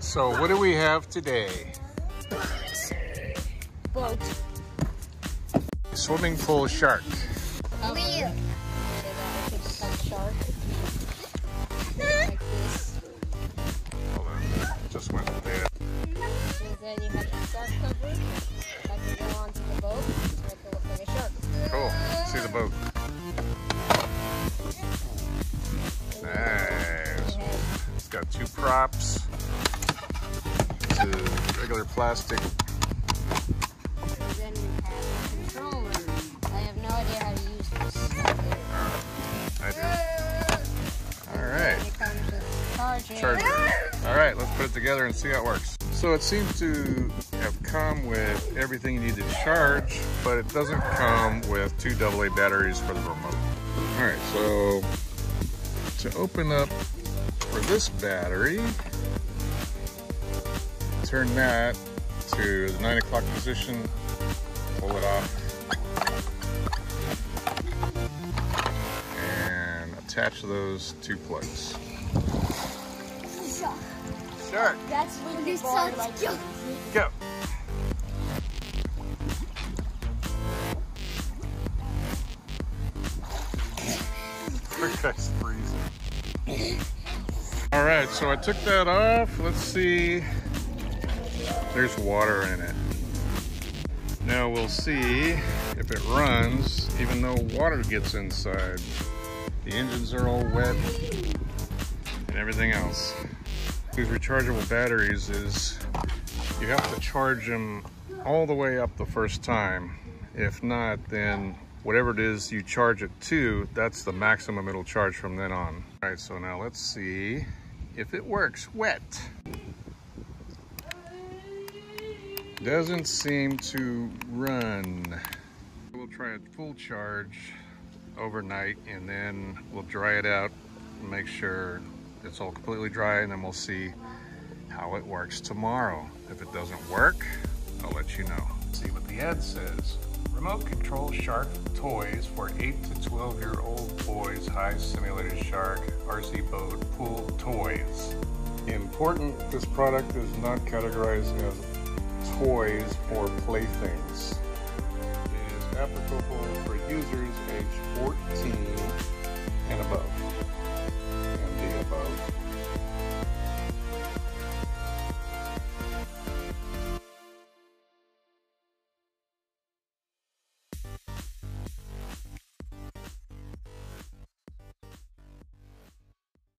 So what do we have today? Boat. Swimming pool shark. Leo. A regular plastic. then you have the controller. I have no idea how to use this. I do. All right. And it comes with charging. charger. All right, let's put it together and see how it works. So it seems to have come with everything you need to charge, but it doesn't come with two AA batteries for the remote. All right, so to open up for this battery, turn that to the nine o'clock position, pull it off, and attach those two plugs. Sure. That's when This the bar sounds like cute. Go. Poor guy's freezing. All right, so I took that off. Let's see. There's water in it. Now we'll see if it runs, even though water gets inside. The engines are all wet and everything else. These rechargeable batteries is you have to charge them all the way up the first time. If not, then whatever it is you charge it to, that's the maximum it'll charge from then on. All right, so now let's see if it works wet. Doesn't seem to run. We'll try a full charge overnight and then we'll dry it out make sure it's all completely dry and then we'll see how it works tomorrow. If it doesn't work, I'll let you know. See what the ad says. Remote control shark toys for 8 to 12 year old boys, high simulated shark, RC boat, pool toys. Important, this product is not categorized as toys or playthings. It is applicable for users age 14